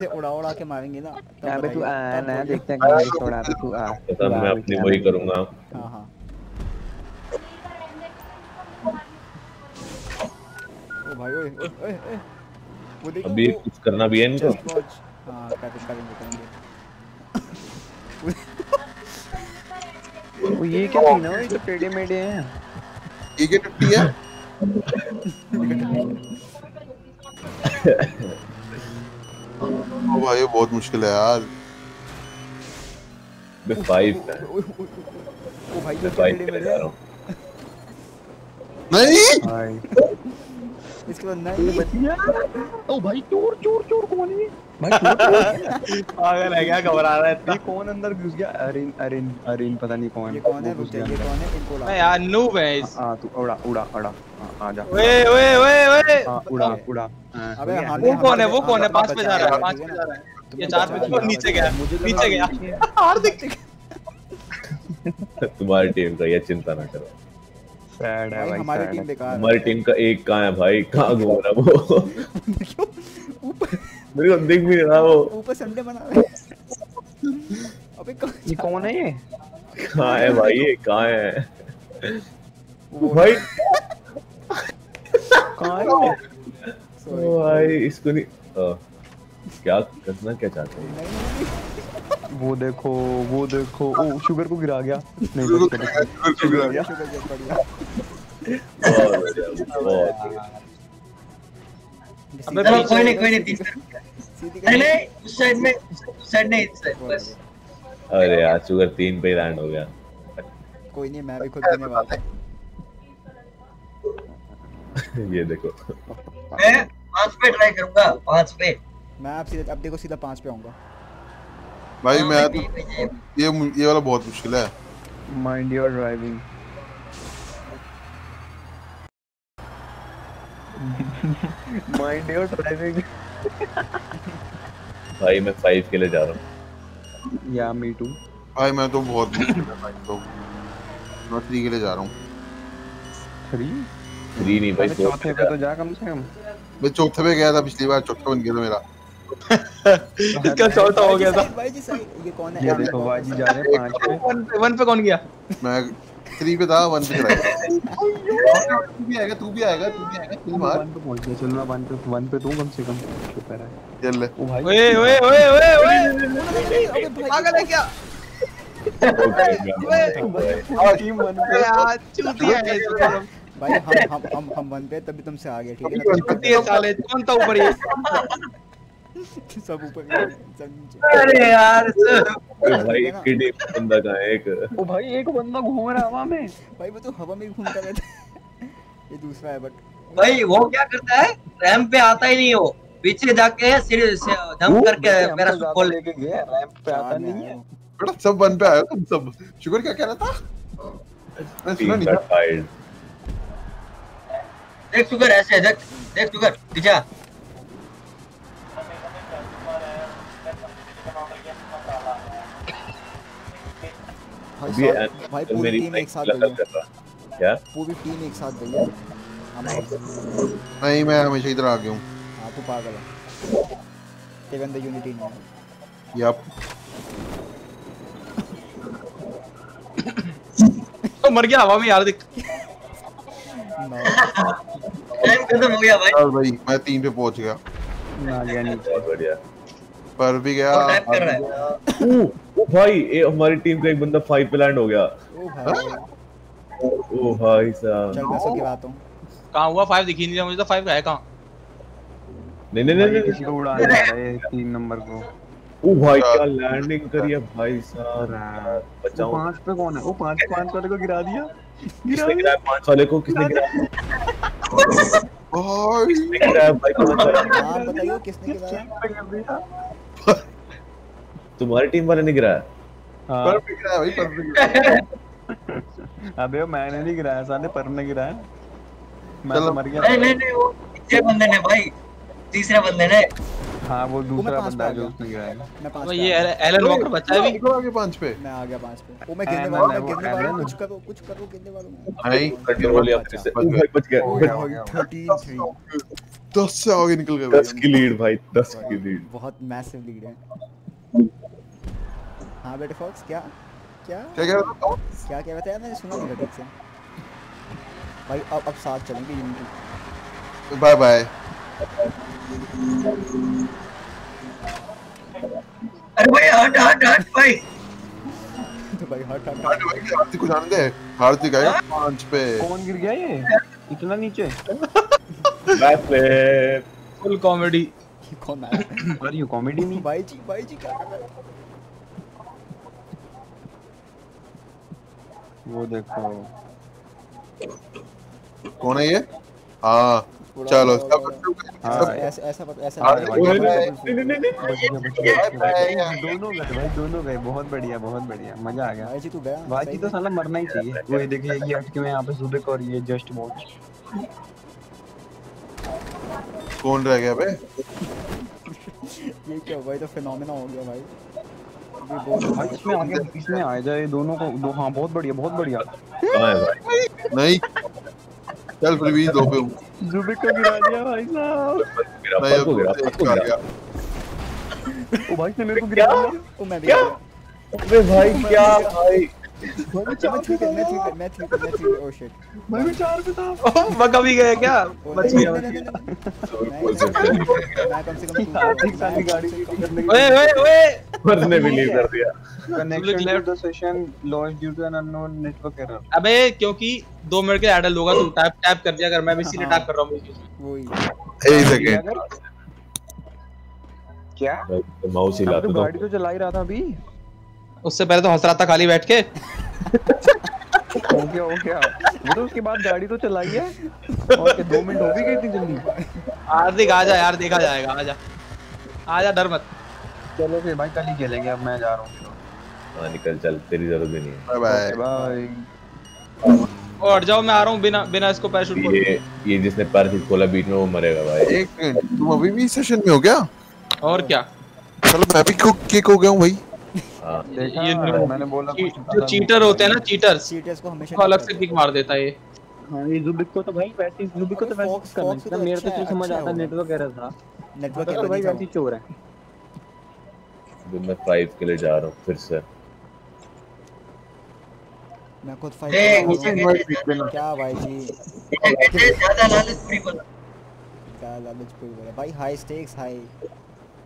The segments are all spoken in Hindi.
से उड़ा उड़ा के मारेंगे ना यहाँ पे तू आ ना देखते हैं कहाँ थोड़ा पे तू आ। पता मैं अपनी वही करूँगा। हाँ हाँ। ओ भाई ओए ओए। वो अभी कुछ करना भी है इनको। हाँ करेंगे करेंगे वो ये क्या पीना है? ये तो टेढ़े मेढ़े हैं। ये क्या टट्टी है? ओ भाई ये बहुत मुश्किल है यार मैं फाइव है। ओ भाई मैं ये फाइव हैं। हूँ नहीं भाई इसके बाद नहीं। ओ भाई चोर चोर चोर कौन है पागल है क्या? घबरा रहा है ये कौन अंदर घुस गया? अरिन अरिन अरिन पता नहीं कौन ये कौन है? वो रुक जा ये कौन है? इनको ला यार नूब है इस। हाँ तू उड़ा उड़ा उड़ा। हाँ, आ जा। ओए ओए ओए ओए। हाँ उड़ा उड़ा। अबे वो कौन है? वो कौन है? पाँच पे जा रहा है ठीक पे जा रहा है। ये चार पे नीचे गया। लगा नीचे गया। हार्दिक। तुम्हारी टीम का ये चिंता ना करो। सैड है भाई हमारी टीम बेकार हमारी टीम का एक कहाँ है भाई? कहाँ घूम रहा वो? क्यों ऊपर मेरे को दिख भी नहीं रहा वो। ऊपर संडे बना रहे हैं। अबे कौन ये कौन है ये? कहाँ है भाई ये? कहाँ है? भाई। कहाँ है? भाई इसको नहीं क्या करना क्या चाहते हैं। वो देखो वो देखो। ओ शुगर को गिरा गया। नहीं शुगर गया, को- गिरा बहुत अबे कोई नहीं कोई नहीं उस साइड में उस साइड नहीं इस साइड बस। अरे यार शुगर तीन पे लैंड हो गया। कोई नहीं मैं भी खुद देने वाला हूँ। ये देखो। मैं पाँच पे ट्राई करूँगा पाँच पे। मैं आप सीधा अब देखो सीधा पाँच पे आऊँगा। भाई हाँ, मैं तो ये ये वाला बहुत मुश्किल है। Mind your driving mind your driving भाई मैं फाइव के लिए जा रहा हूँ। या मी टू भाई मैं तो बहुत मुश्किल है भाई तो मैं थ्री के लिए जा रहा हूँ। थ्री थ्री नहीं भाई चौथे पे तो जा कम से कम। मैं चौथे पे गया था पिछली बार चौथा बन गया था मेरा। इसका चौथा हो गया था। भाई जी साइड ये कौन है? ये देखो बाजी जा रहे हैं पाँच पे। वन पे वन पे कौन गया? मैं थ्री पे था वन पे चला तू भी आएगा तू भी आएगा तू भी आएगा चल मार। वन पे पहुँच गया चल मैं वन पे वन पे तू कम से कम। शुक्र है चल ले। ओ भाई। ओए ओए ओए ओए ओए। पागल है क्या? टीम वन पे। यार चूतिया है भाई हम हम हम हम वन पे तभी तुमसे आ गए ठीक है चूतिया साले कौन था ऊपर ये? सब ऊपर अरे यार भाई की टीम का बंदा है। एक ओ भाई एक बंदा घूम रहा हवा में। भाई वो तो हवा में ही घूमता रहता है। ये दूसरा है बट भाई वो क्या करता है? रैंप पे आता ही नहीं वो। पीछे जाके सिर से जंप करके मेरा ज़्यादा खोल लेके गया रैंप पे आता नहीं है। बेटा सब वन पे आए हो तुम सब। शुगर क्या कह रहा था? मैं सुना नहीं था। देख शुगर ऐसे देख देख शुगर पीछे भाई भाई एनिमल पूरी टीम एक साथ गई है। क्या? पूरी टीम एक साथ गई है। नहीं मैं हमेशा इधर आ गया हूँ। हाँ तू पागल है। तेरे अंदर यूनिटी है। यप तो मर गया हवा में यार देख। टाइम खत्म हो गया भाई। और भाई मैं तीन पे पहुँच गया। ना गया नहीं बहुत बढ़िया। पर भी गया। कर रहा है। ओ ओ भाई ये हमारी टीम का एक बंदा फाइव पे लैंड हो गया। ओ भाई। ओ भाई साहब। चल मैं सब गिराता हूँ। कहाँ हुआ फाइव दिखी नहीं रहा मुझे तो फाइव का है कहाँ? नहीं नहीं नहीं नहीं। किसी को उड़ाने जा रहा है तीन नंबर को। ओ भाई क्या लैंडिंग करी है भाई साहब। बचाओ। पाँच पे कौन है? वो पाँच पाँच वाले को गिरा दिया। गिरा किसने दिया गिराया? पाँच वाले को किसने गिराया? भाई किसने गिराया भाई? सा नाम बताइए किसने गिराया? पे कर दिया? तुम्हारी टीम वाले ने गिराया हाँ। पर भी गया भाई पर भी गया अबे वो मैंने नहीं गिराया साले पर ने गिराया। मैं तो मर गया। नहीं नहीं नहीं वो तीसरे बंदे ने भाई तीसरे बंदे ने। हाँ वो दूसरा बंदा है जो उसने गिराया। मैं पाँच ये एलन वॉकर बचा है भी। निकलो आगे पाँच पे। मैं आ गया पाँच पे। ओ मैं गिरने वाला है मैं वो, गिरने वाला हूँ कुछ करो कुछ करो गिरने वाला हूँ। भाई कंट्रोल लिया फिर से। भाई बच गया हो गया, गया। हो गया, हो गया। थर्टीन थ्री दस से आगे निकल गए दस की लीड भाई दस की लीड बहुत मैसिव लीड है। हाँ बेटे फॉक्स क्या क्या? क्या कह रहा था क्या क्या बताया मैंने सुना नहीं ठीक से। भाई अब अब साथ चलेंगे यूनिटी बाय बाय अरे भाई हट हट हट भाई। तो भाई हट हट अरे भाई हार्दिक को जाने दे? हार्दिक आएगा पाँच पे। कौन गिर गया ये? इतना नीचे? बैक फ्लिप फुल कॉमेडी हट कौन आया? और ये कॉमेडी नहीं? भाई जी भाई जी क्या वो देखो। कौन है ये? हाँ चलो सब ऐसा ऐसा ऐसा। दोनों गए भाई दोनों गए बहुत बढ़िया बहुत बढ़िया मज़ा आ गया। भाई जी तू गया बाकी सही तो साला मरना ही चाहिए। वो ये देखिए ये अटके हुए यहाँ पे सुबह और ये जस्ट वॉच कौन रह गया बे? ये क्या भाई तो फिनोमेना हो गया भाई। भाई इसमें आगे इसमें आ जाए दोनों को दो हाँ बहुत बढ़िया बहुत बढ़िया। नहीं। चल फिर भी दो पे हूँ। जुबिक को गिरा दिया भाई साहब। नहीं अब गिरा गिरा। गया ओ भाई ने मेरे को गिरा दिया? ओ मैं भी अबे भाई क्या भाई? मैं ठीक है मैं है मैं है मैं है ओ शिट मैं भी चार पे था। बगा भी गया क्या? बच गया नहीं, नहीं, नहीं, नहीं, तो नहीं, बोल सकते हैं। मैं कम से कम हार्दिक साल गाड़ी मैं कम से करने ओए ओए ओए। उसने भी लीव कर दिया। Connection left. The session lost due to an unknown network error अबे क्योंकि दो मिनट के एडल होगा तू टैप टैप कर दिया अगर मैं भी इसीलिए हाँ। टैप कर रहा हूँ वही। एक सेकंड क्या? तो माउस ही तो तो गाड़ी तो चला ही रहा था अभी। उससे पहले तो हंस रहा था खाली बैठ के। हो गया हो गया। वो तो उसके बाद गाड़ी तो चलाई है। और क्या दो मिनट हो भी गई थी जल्दी? हार्दिक आ जा यार देखा जाएगा आ जा। आ जा डर मत। चलो फिर भाई कल ही खेलेंगे अब मैं जा रहा हूँ। हाँ निकल चल तेरी ज़रूरत भी नहीं है। Bye bye. बाय। और हट जाओ मैं आ रहा हूँ बिना बिना इसको पैराशूट खोले ये ये जिसने पैराशूट खोला बीच में वो मरेगा भाई। एक मिनट तुम अभी भी सेशन में हो क्या और क्या? चलो मैं भी कुक किक हो गया हूँ भाई। ये मैंने बोला कुछ जो चीटर होते हैं ना चीटर चीटर्स को हमेशा अलग से किक मार देता है ये। हाँ ये जुबिक को तो भाई वैसे जुबिक को तो वैसे करना था। तो मेरे तो अच्छा समझ अच्छा आता नेटवर्क एरर था। नेटवर्क तो भाई वैसे चोर है। मैं फाइव के लिए जा रहा हूँ फिर से। मैं खुद गए। क्या भाई जी? ज़्यादा लालच बुरी बला। क्या लालच कोई बोला? भाई high stakes high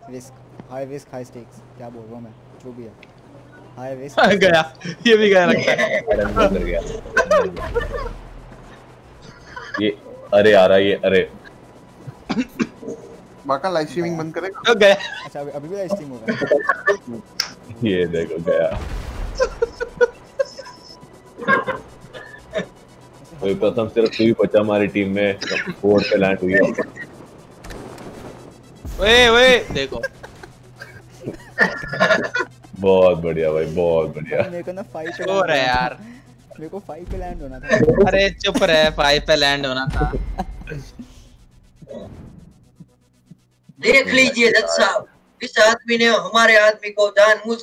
risk high risk high stakes क्या बोल रहा हूँ मैं? जो भी है। हाई रिस्क गया। ये भी गया लगता है। मैं गया। ये अरे आ रहा है ये अरे। बाका लाइव स्ट्रीमिंग बंद करेगा? तो गया। अच्छा अभी भी स्ट्रीम हो रहा है। ये देखो गया। कोई प्रथम सिर्फ़ तू ही बचा हमारी टीम में। फोर्थ पे लैंड हुई है। ओए ओए देखो। बहुत बढ़िया भाई बहुत बढ़िया। मेरे को ना फाइव पे है होना यार। था। मेरे को फाइव पे लैंड होना था। अरे चुप रह फाइव पे लैंड होना था। देख लीजिए दत्त साहब इस आदमी ने हमारे आदमी को जानबूझ